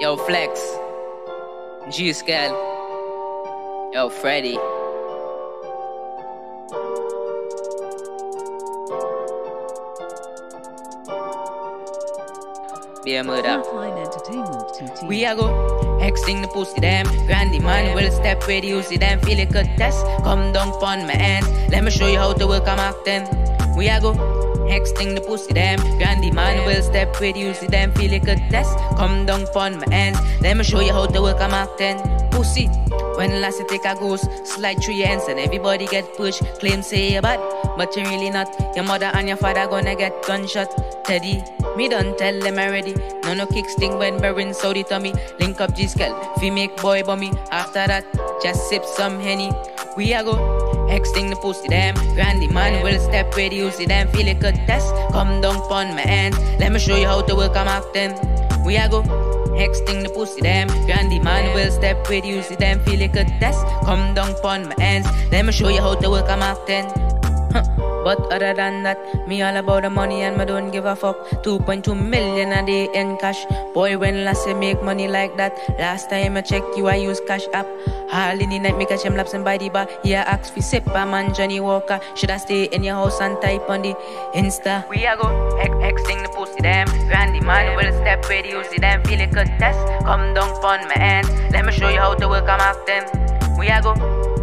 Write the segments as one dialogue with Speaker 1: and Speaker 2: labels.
Speaker 1: Yo, Flex. G Scale. Yo, Freddy. Be a murder.
Speaker 2: Frontline Entertainment TT.
Speaker 1: We a go Hexing the pussy them Grandy man will step with you See them feel it good test Come down on my hands Let me show you how to work a Mac 10 We a go Hexting the pussy them Grandy man will step with you See them feel it good test Come down from my hands Let me show you how to work a Mac 10 Pussy When last you take a goose, Slide through your hands And everybody get pushed Claim say you're bad But you really not Your mother and your father gonna get gunshot Teddy me don't tell them already. No no kick sting when bearing Saudi tummy. Link up G scale, fi make boy bummy. After that, just sip some henny. We a go Hexting the pussy them. Grandy man will step with you. See them feel it good test. Come down on my hands. Let me show you how to work a Mac 10. We a go thing the pussy them. Grandy man will step with you. See them feel it good test. Come down on my hands. Let me show you how to work a Mac 10. But other than that, me all about the money and me don't give a fuck. 2.2 million a day in cash. Boy, when last I make money like that? Last time I check you, I use cash app. All in the night, me catch him lapsing by the bar. Yeah, ask for sip, man, Johnnie Walker. Should I stay in your house and type on the Insta? We are go, Xing the pussy them. Randy man will step with you, see them feel it good test. Come down on my hands. Let me show you how to work Mac them. We are go,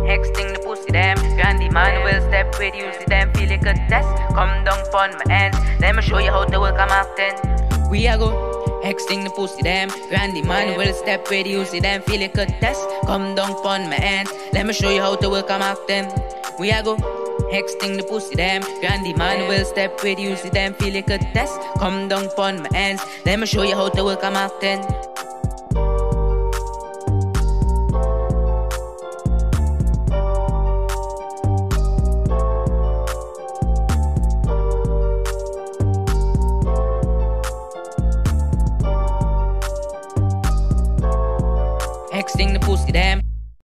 Speaker 1: Xing the pussy them. Randy man will step with you, see them feel it good test. Come down on my hands. Let me show you how to work a Mac 10. We are go. Hexting the pussy them Randy man will step with you See them feel it good test Come down on my hands Let me show you how to work a Mac 10 We are go Hexting the pussy them Randy man will step with you See them feel it good test Come down on my hands Let me show you how to work a Mac 10 Hexting the pussy them